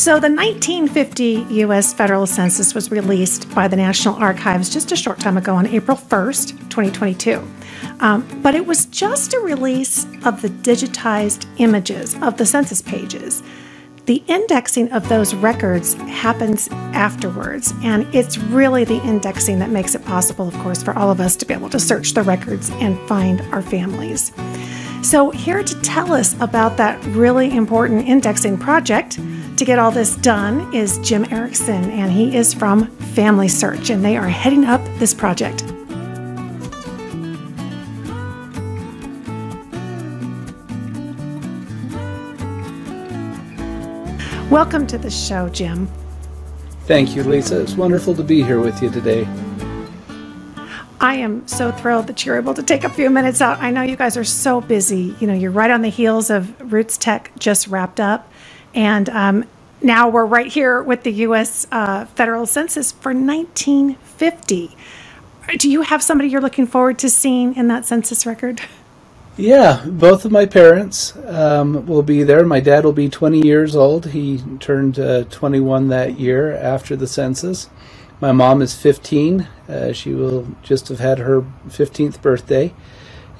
So, the 1950 U.S. federal census was released by the National Archives just a short time ago on April 1st, 2022. Um, but it was just a release of the digitized images of the census pages. The indexing of those records happens afterwards, and it's really the indexing that makes it possible, of course, for all of us to be able to search the records and find our families. So, here to tell us about that really important indexing project to get all this done is Jim Ericson, and he is from Family Search, and they are heading up this project. Welcome to the show, Jim. Thank you, Lisa. It's wonderful to be here with you today. I am so thrilled that you're able to take a few minutes out. I know you guys are so busy. You know, you're right on the heels of Roots Tech just wrapped up, and um, now we're right here with the U.S. Uh, federal census for 1950. Do you have somebody you're looking forward to seeing in that census record? Yeah, both of my parents um, will be there. My dad will be 20 years old. He turned uh, 21 that year after the census. My mom is 15. Uh, she will just have had her 15th birthday.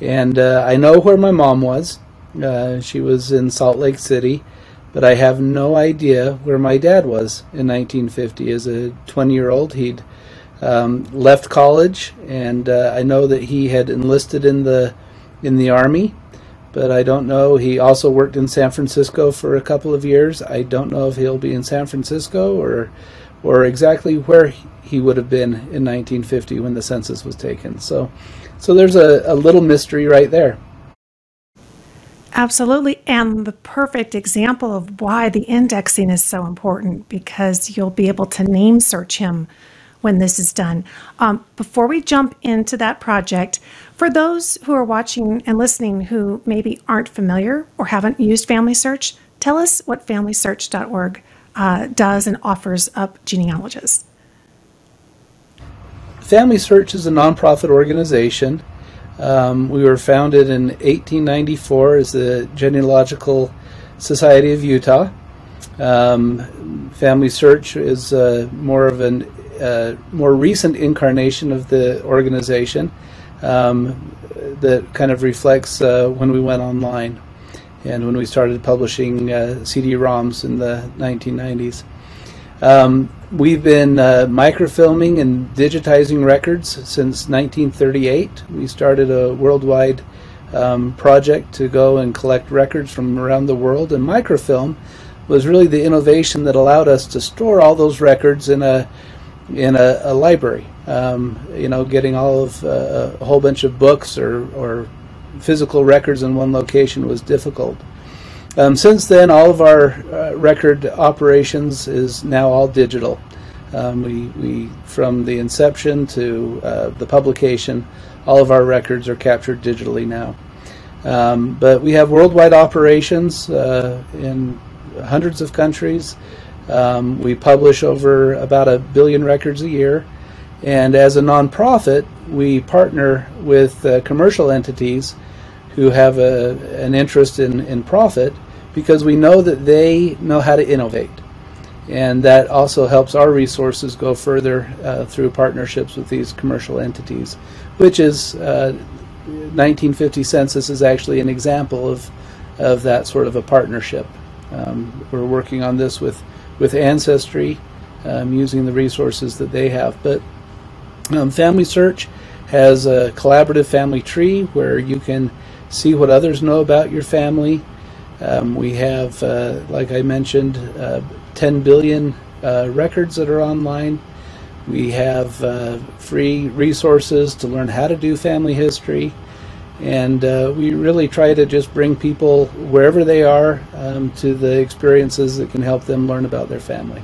And uh, I know where my mom was. Uh, she was in Salt Lake City, but I have no idea where my dad was in 1950. As a 20 year old, he'd um, left college, and uh, I know that he had enlisted in the in the Army, but I don't know. He also worked in San Francisco for a couple of years. I don't know if he'll be in San Francisco or or exactly where he would have been in 1950 when the census was taken. So, so there's a, a little mystery right there. Absolutely. And the perfect example of why the indexing is so important because you'll be able to name search him when this is done. Um, before we jump into that project, for those who are watching and listening who maybe aren't familiar or haven't used Family Search, tell us what FamilySearch.org uh, does and offers up genealogists. Family Search is a nonprofit organization. Um, we were founded in 1894 as the Genealogical Society of Utah. Um, Family Search is uh, more of a uh, more recent incarnation of the organization um, that kind of reflects uh, when we went online and when we started publishing uh, CD-ROMs in the 1990s. Um, we've been uh, microfilming and digitizing records since 1938. We started a worldwide um, project to go and collect records from around the world, and microfilm was really the innovation that allowed us to store all those records in a in a, a library. Um, you know, getting all of uh, a whole bunch of books or, or physical records in one location was difficult. Um, since then, all of our uh, record operations is now all digital. Um, we, we, from the inception to uh, the publication, all of our records are captured digitally now. Um, but we have worldwide operations uh, in hundreds of countries. Um, we publish over about a billion records a year. And as a nonprofit, we partner with uh, commercial entities who have a, an interest in, in profit because we know that they know how to innovate. And that also helps our resources go further uh, through partnerships with these commercial entities, which is uh, 1950 census is actually an example of, of that sort of a partnership. Um, we're working on this with with Ancestry, um, using the resources that they have. But um, Family Search has a collaborative family tree where you can see what others know about your family. Um, we have, uh, like I mentioned, uh, 10 billion uh, records that are online. We have uh, free resources to learn how to do family history. And uh, we really try to just bring people wherever they are um, to the experiences that can help them learn about their family.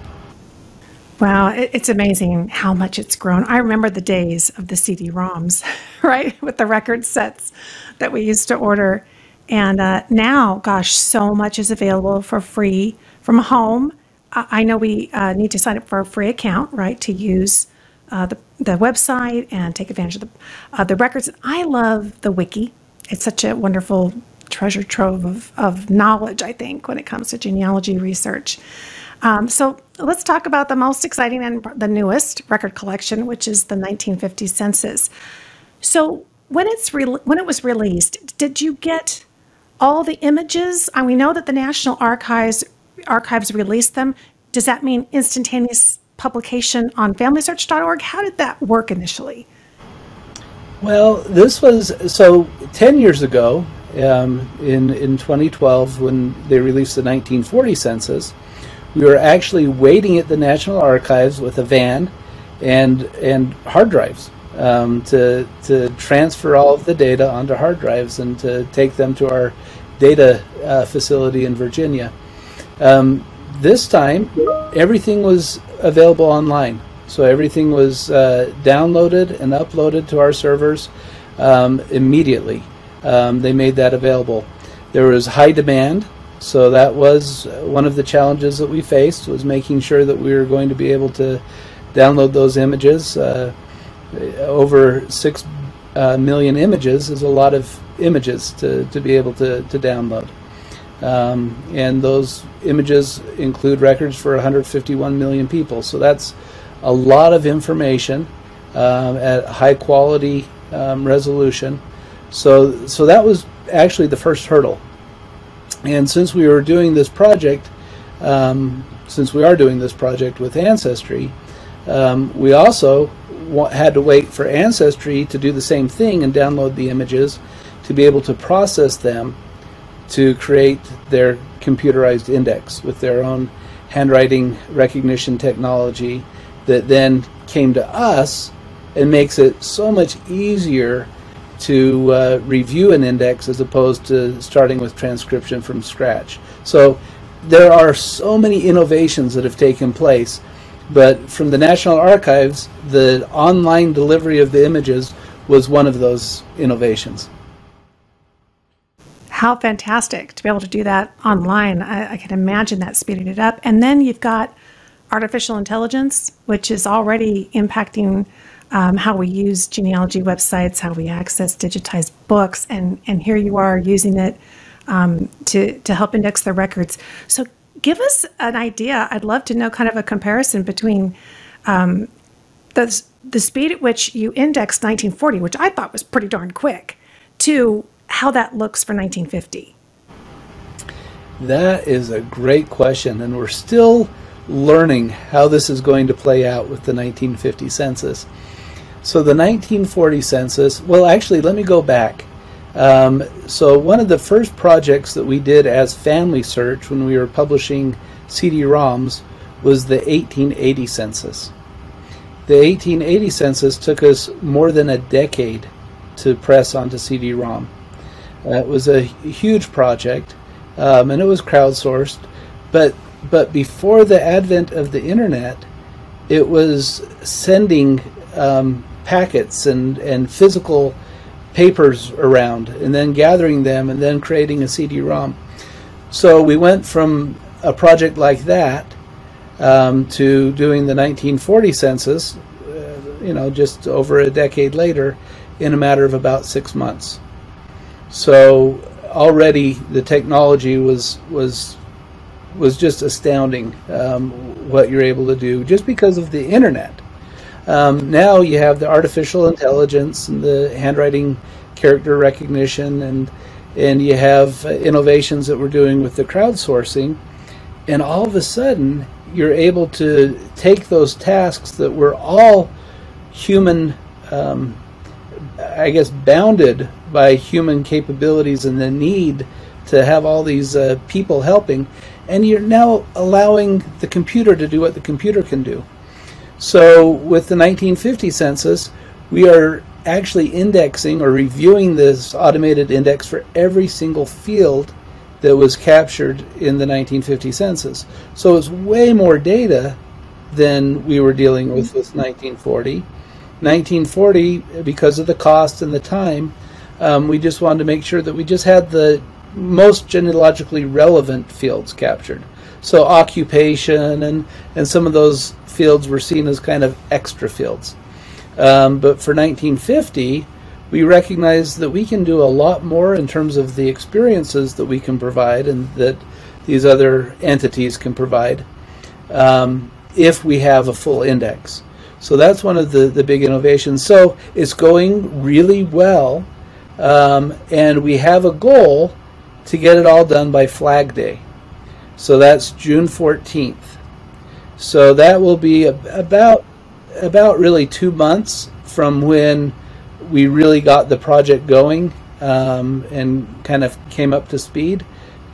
Wow, it's amazing how much it's grown. I remember the days of the CD ROMs, right, with the record sets that we used to order. And uh, now, gosh, so much is available for free from home. I know we uh, need to sign up for a free account, right, to use uh, the, the website and take advantage of the, uh, the records. I love the wiki. It's such a wonderful treasure trove of, of knowledge, I think, when it comes to genealogy research. Um, so let's talk about the most exciting and the newest record collection, which is the 1950 census. So when it's when it was released, did you get all the images? And we know that the National Archives archives released them. Does that mean instantaneous publication on FamilySearch.org? How did that work initially? Well, this was so 10 years ago, um, in, in 2012, when they released the 1940 census, we were actually waiting at the National Archives with a van and, and hard drives um, to, to transfer all of the data onto hard drives and to take them to our data uh, facility in Virginia. Um, this time, everything was available online. So everything was uh, downloaded and uploaded to our servers um, immediately. Um, they made that available. There was high demand, so that was one of the challenges that we faced was making sure that we were going to be able to download those images. Uh, over six uh, million images is a lot of images to, to be able to, to download. Um, and those images include records for 151 million people. So that's a lot of information um, at high quality um, resolution. So, so that was actually the first hurdle. And since we were doing this project, um, since we are doing this project with Ancestry, um, we also had to wait for Ancestry to do the same thing and download the images to be able to process them to create their computerized index with their own handwriting recognition technology that then came to us and makes it so much easier to uh, review an index as opposed to starting with transcription from scratch. So there are so many innovations that have taken place, but from the National Archives, the online delivery of the images was one of those innovations. How fantastic to be able to do that online. I, I can imagine that speeding it up. And then you've got artificial intelligence, which is already impacting um, how we use genealogy websites, how we access digitized books, and, and here you are using it um, to, to help index the records. So give us an idea. I'd love to know kind of a comparison between um, the, the speed at which you indexed 1940, which I thought was pretty darn quick, to how that looks for 1950? That is a great question, and we're still learning how this is going to play out with the 1950 census. So, the 1940 census, well, actually, let me go back. Um, so, one of the first projects that we did as Family Search when we were publishing CD ROMs was the 1880 census. The 1880 census took us more than a decade to press onto CD ROM. Uh, it was a huge project, um, and it was crowdsourced. But but before the advent of the internet, it was sending um, packets and and physical papers around, and then gathering them, and then creating a CD-ROM. So we went from a project like that um, to doing the 1940 census, uh, you know, just over a decade later, in a matter of about six months. So already the technology was was was just astounding um, what you're able to do just because of the internet. Um, now you have the artificial intelligence and the handwriting character recognition and and you have uh, innovations that we're doing with the crowdsourcing and all of a sudden you're able to take those tasks that were all human um, I guess bounded by human capabilities and the need to have all these uh, people helping, and you're now allowing the computer to do what the computer can do. So, with the 1950 census, we are actually indexing or reviewing this automated index for every single field that was captured in the 1950 census. So, it's way more data than we were dealing with with 1940. 1940, because of the cost and the time, um, we just wanted to make sure that we just had the most genealogically relevant fields captured. So occupation and, and some of those fields were seen as kind of extra fields. Um, but for 1950, we recognize that we can do a lot more in terms of the experiences that we can provide and that these other entities can provide. um, if we have a full index. So that's one of the, the big innovations. So it's going really well, um, and we have a goal to get it all done by Flag Day. So that's June 14th. So that will be about about really two months from when we really got the project going um, and kind of came up to speed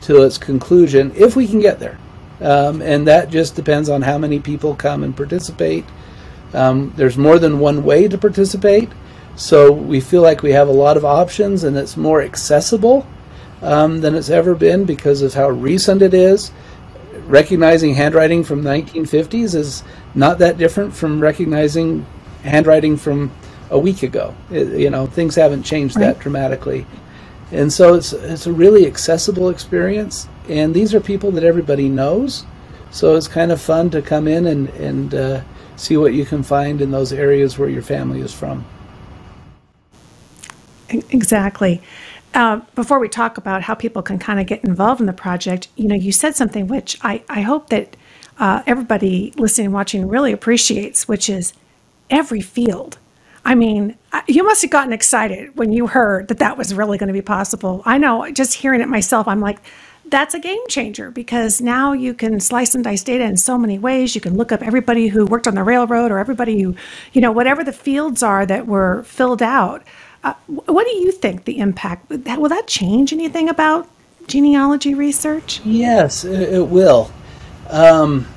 till its conclusion, if we can get there. Um, and that just depends on how many people come and participate. Um, there's more than one way to participate, so we feel like we have a lot of options and it's more accessible um, than it's ever been because of how recent it is. Recognizing handwriting from 1950s is not that different from recognizing handwriting from a week ago. It, you know, things haven't changed right. that dramatically. And so it's, it's a really accessible experience. And these are people that everybody knows. So it's kind of fun to come in and, and uh, see what you can find in those areas where your family is from. Exactly. Uh, before we talk about how people can kind of get involved in the project, you know, you said something which I, I hope that uh, everybody listening and watching really appreciates, which is every field. I mean, you must have gotten excited when you heard that that was really going to be possible. I know, just hearing it myself, I'm like, that's a game changer because now you can slice and dice data in so many ways. You can look up everybody who worked on the railroad or everybody who, you know, whatever the fields are that were filled out. Uh, what do you think the impact will that change anything about genealogy research? Yes, it, will. Um,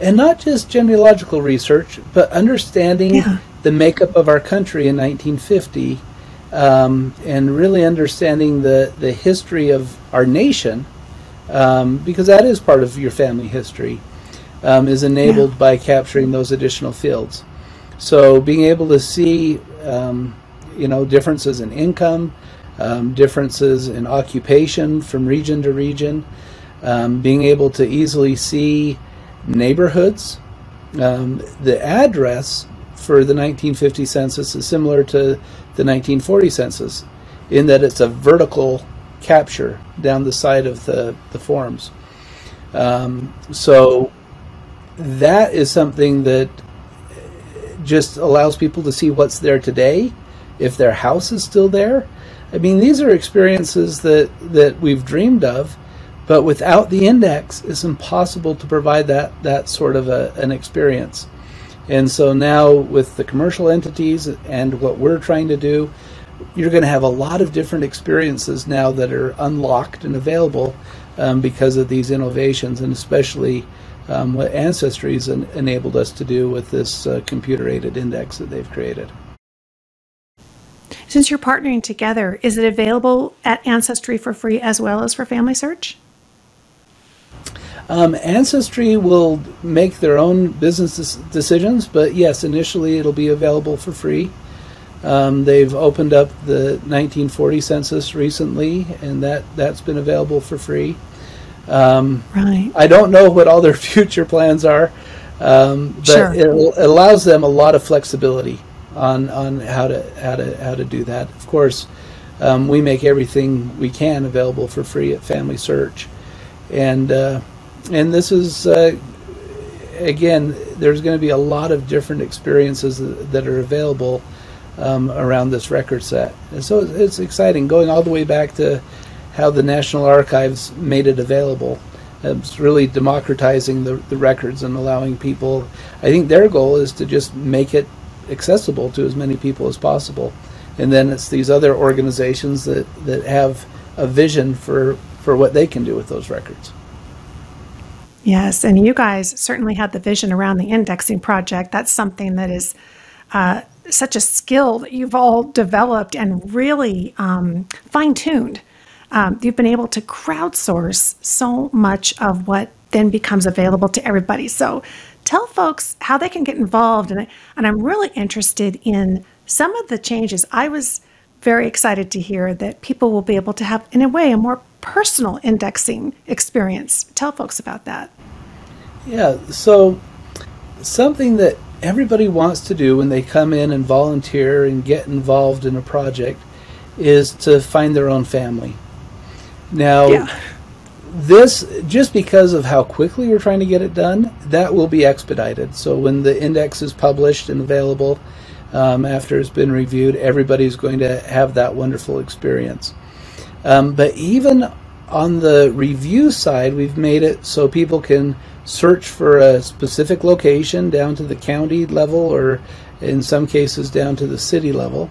and not just genealogical research, but understanding yeah. the makeup of our country in 1950 um, and really understanding the, the history of our nation, um, because that is part of your family history, um, is enabled yeah. by capturing those additional fields. So being able to see um, you know, differences in income, um, differences in occupation from region to region, um, being able to easily see neighborhoods. Um, the address for the 1950 census is similar to the 1940 census in that it's a vertical capture down the side of the, the forms. Um, so that is something that just allows people to see what's there today if their house is still there. I mean, these are experiences that, that we've dreamed of, but without the index, it's impossible to provide that, that sort of a, an experience. And so now, with the commercial entities and what we're trying to do, you're going to have a lot of different experiences now that are unlocked and available um, because of these innovations, and especially um, what Ancestry has enabled us to do with this uh, computer aided index that they've created. Since you're partnering together, is it available at Ancestry for free as well as for Family Search? Um, Ancestry will make their own business decisions, but yes, initially it'll be available for free. Um, they've opened up the 1940 census recently, and that, that's been available for free. Um, right. I don't know what all their future plans are, um, but sure. it, it allows them a lot of flexibility on on how to how to how to do that. Of course, um, we make everything we can available for free at Family Search, and uh, and this is uh, again there's going to be a lot of different experiences that are available um, around this record set, and so it's exciting going all the way back to how the National Archives made it available. It's really democratizing the, the records and allowing people. I think their goal is to just make it accessible to as many people as possible. And then it's these other organizations that, that have a vision for, for what they can do with those records. Yes, and you guys certainly had the vision around the indexing project. That's something that is uh, such a skill that you've all developed and really um, fine tuned. Um, you've been able to crowdsource so much of what then becomes available to everybody. So tell folks how they can get involved. And, I, and I'm really interested in some of the changes. I was very excited to hear that people will be able to have, in a way, a more personal indexing experience. Tell folks about that. Yeah, so something that everybody wants to do when they come in and volunteer and get involved in a project is to find their own family. Now, yeah. This, just because of how quickly we're trying to get it done, that will be expedited. So when the index is published and available um, after it's been reviewed, everybody's going to have that wonderful experience. Um, but even on the review side, we've made it so people can search for a specific location down to the county level or in some cases down to the city level.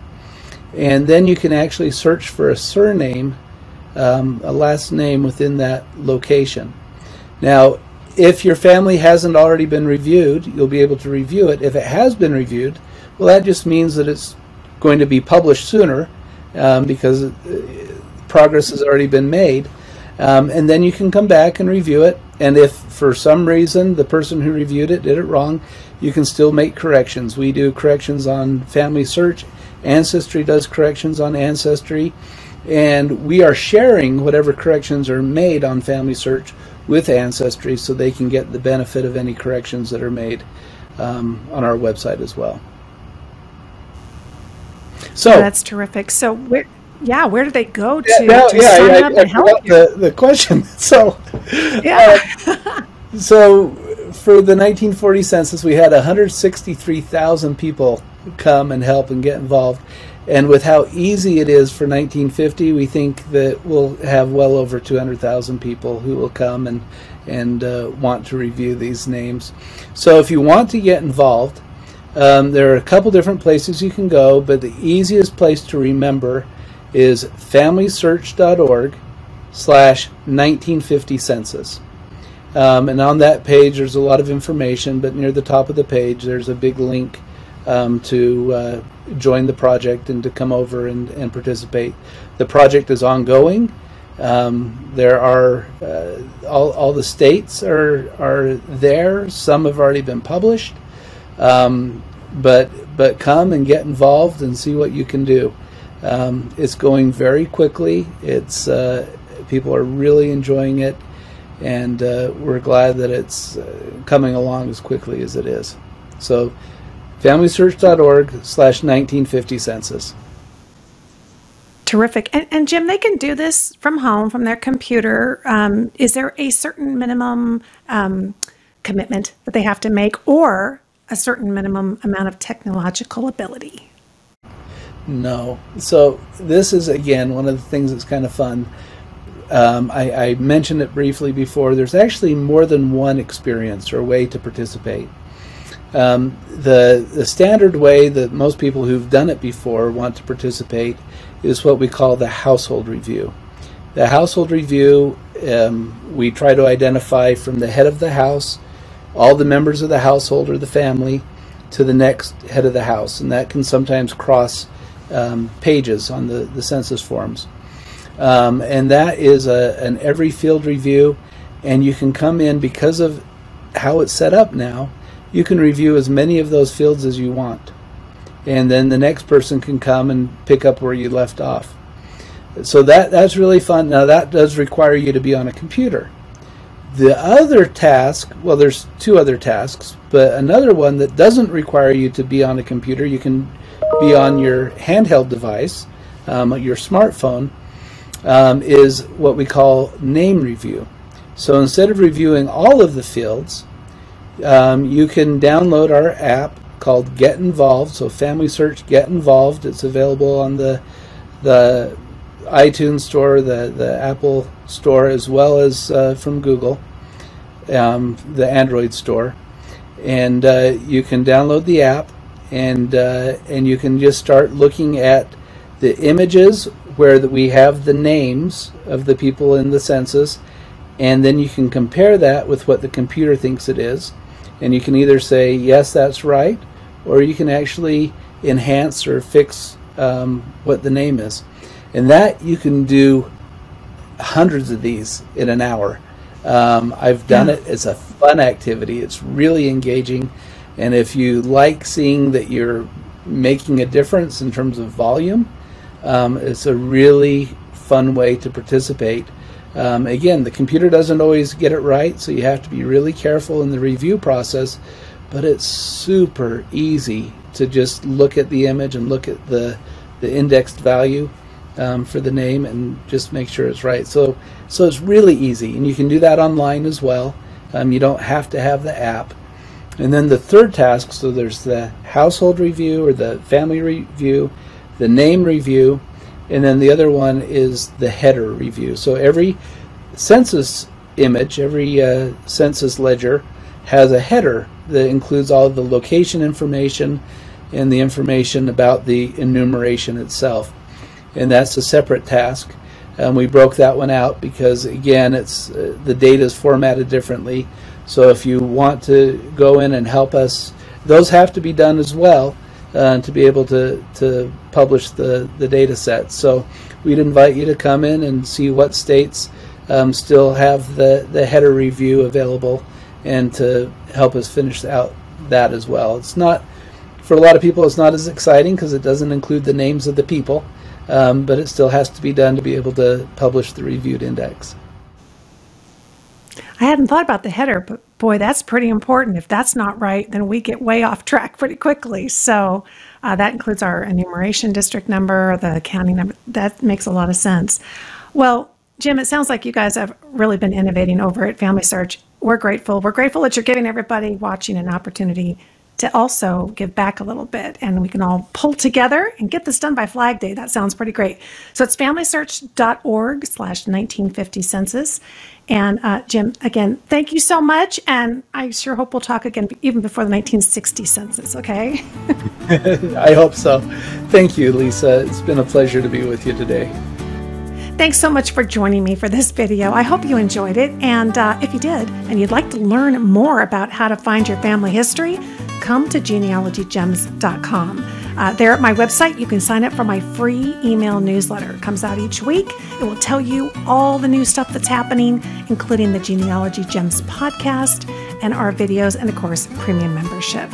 And then you can actually search for a surname, um, a last name within that location. Now, if your family hasn't already been reviewed, you'll be able to review it. If it has been reviewed, well, that just means that it's going to be published sooner um, because uh, progress has already been made. Um, and then you can come back and review it. And if for some reason the person who reviewed it did it wrong, you can still make corrections. We do corrections on Family Search. Ancestry does corrections on Ancestry. And we are sharing whatever corrections are made on Family Search with Ancestry so they can get the benefit of any corrections that are made um, on our website as well. So that's terrific. So where, yeah, where do they go to, yeah, to yeah, sign I, up I, and help? The, the question. So yeah. Uh, so for the 1940 census, we had 163,000 people come and help and get involved. And with how easy it is for 1950, we think that we'll have well over 200,000 people who will come and and uh, want to review these names. So if you want to get involved, um, there are a couple different places you can go, but the easiest place to remember is familysearch.org slash 1950 census. Um, and on that page, there's a lot of information, but near the top of the page, there's a big link um, to uh, join the project and to come over and, and participate. The project is ongoing. Um, there are uh, all, all the states are are there. Some have already been published, um, but but come and get involved and see what you can do. Um, it's going very quickly. It's uh, people are really enjoying it, and uh, we're glad that it's uh, coming along as quickly as it is. So, FamilySearch.org/slash 1950 census. Terrific. And, and, Jim, they can do this from home, from their computer. Um, is there a certain minimum um, commitment that they have to make, or a certain minimum amount of technological ability? No. So this is again one of the things that's kind of fun. Um, I, I, mentioned it briefly before. There's actually more than one experience or way to participate. Um, the the standard way that most people who've done it before want to participate is what we call the household review. The household review um, we try to identify from the head of the house, all the members of the household or the family, to the next head of the house, and that can sometimes cross um, pages on the, the census forms. Um, and that is a, an every field review, and you can come in because of how it's set up now. You can review as many of those fields as you want, and then the next person can come and pick up where you left off. So that that's really fun. Now that does require you to be on a computer. The other task, well, there's two other tasks, but another one that doesn't require you to be on a computer, you can be on your handheld device, um, your smartphone, um, is what we call name review. So instead of reviewing all of the fields, um, you can download our app called Get Involved. So Family Search Get Involved. It's available on the the iTunes Store, the the Apple Store, as well as uh, from Google, um, the Android Store, and uh, you can download the app and uh, and you can just start looking at the images where we have the names of the people in the census, and then you can compare that with what the computer thinks it is, and you can either say yes, that's right, or you can actually enhance or fix um, what the name is, and that you can do hundreds of these in an hour. Um, I've done yeah. it. It's a fun activity. It's really engaging and if you like seeing that you're making a difference in terms of volume, um, it's a really fun way to participate. Um, again, the computer doesn't always get it right, so you have to be really careful in the review process, but it's super easy to just look at the image and look at the, the indexed value um, for the name and just make sure it's right. So, so it's really easy, and you can do that online as well. Um, you don't have to have the app. And then the third task, so there's the household review or the family review, the name review, and then the other one is the header review. So every census image, every uh, census ledger has a header that includes all the location information and the information about the enumeration itself. And that's a separate task. And we broke that one out because again, it's uh, the data is formatted differently. So if you want to go in and help us, those have to be done as well uh, to be able to, to publish the, the data set. So we'd invite you to come in and see what states um, still have the, the header review available and to help us finish out that as well. It's not, for a lot of people, it's not as exciting because it doesn't include the names of the people, um, but it still has to be done to be able to publish the reviewed index. I hadn't thought about the header, but boy, that's pretty important. If that's not right, then we get way off track pretty quickly. So uh, that includes our enumeration district number, the county number. That makes a lot of sense. Well, Jim, it sounds like you guys have really been innovating over at Family Search. We're grateful. We're grateful that you're giving everybody watching an opportunity to also give back a little bit and we can all pull together and get this done by flag day. That sounds pretty great. So it's familysearch.org slash 1950 census. And uh, jim again thank you so much and i sure hope we'll talk again even before the 1960 census okay? I hope so. Thank you lisa. It's been a pleasure to be with you today. Thanks so much for joining me for this video. I hope you enjoyed it. And uh, if you did, and you'd like to learn more about how to find your family history, come to genealogygems.com. Uh, there at my website, you can sign up for my free email newsletter. It comes out each week. It will tell you all the new stuff that's happening, including the Genealogy Gems podcast and our videos, and of course, premium membership.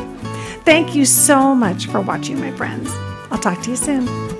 Thank you so much for watching, my friends. I'll talk to you soon.